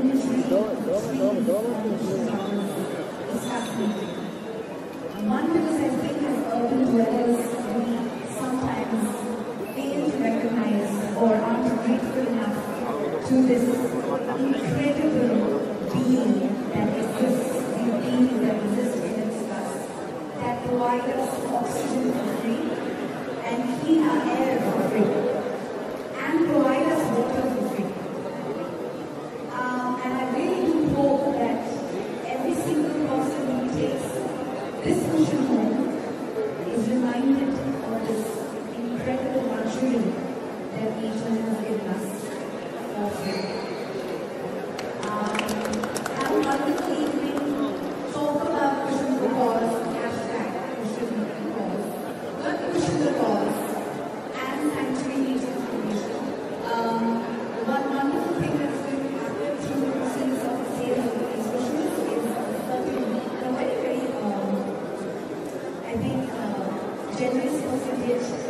One because I think as urban dwellers, we sometimes fail to recognize or aren't grateful enough to this incredible being This social home is reminded of this incredible luxury that nature Jesus conhece.